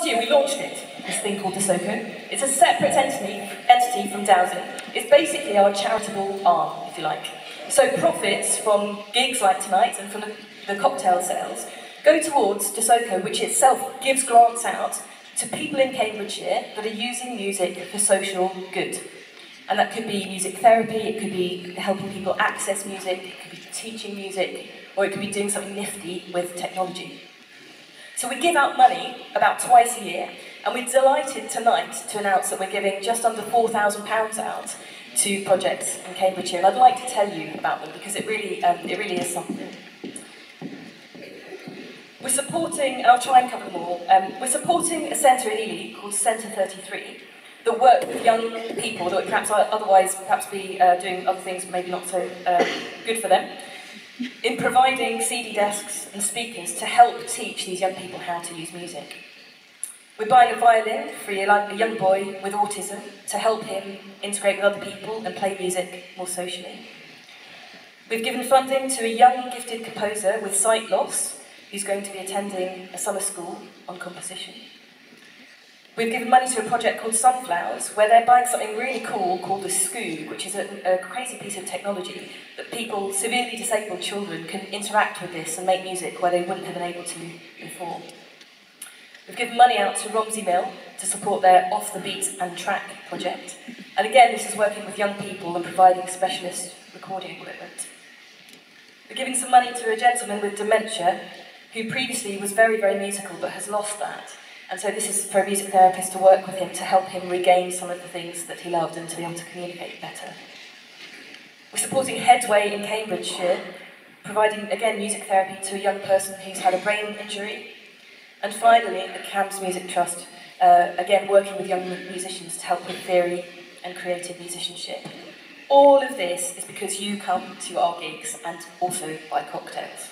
last year we launched it, this thing called Dosoco. It's a separate entity, entity from Dowsing. It's basically our charitable arm, if you like. So profits from gigs like tonight and from the, the cocktail sales go towards Dosoco, which itself gives grants out to people in Cambridgeshire that are using music for social good. And that could be music therapy, it could be helping people access music, it could be teaching music, or it could be doing something nifty with technology. So we give out money about twice a year, and we're delighted tonight to announce that we're giving just under £4,000 out to projects in Cambridgeshire, and I'd like to tell you about them because it really, um, it really is something. We're supporting, and I'll try and cover them all, um, we're supporting a centre in Ely called Centre 33 that work with young people that would perhaps otherwise perhaps be uh, doing other things maybe not so uh, good for them in providing CD desks and speakers to help teach these young people how to use music. We're buying a violin for a young boy with autism to help him integrate with other people and play music more socially. We've given funding to a young gifted composer with sight loss who's going to be attending a summer school on composition. We've given money to a project called Sunflowers, where they're buying something really cool called a Skoog, which is a, a, crazy piece of technology that people, severely disabled children, can interact with this and make music where they wouldn't have been able to before. We've given money out to Romsey Mill to support their Off the Beat and Track project. And again, this is working with young people and providing specialist recording equipment. We're giving some money to a gentleman with dementia who previously was very, very musical but has lost that. And so this is for a music therapist to work with him to help him regain some of the things that he loved and to be able to communicate better. We're supporting Headway in Cambridgeshire, providing, again, music therapy to a young person who's had a brain injury and finally, the CAMS Music Trust, uh, again working with young musicians to help with theory and creative musicianship. All of this is because you come to our gigs and also buy cocktails.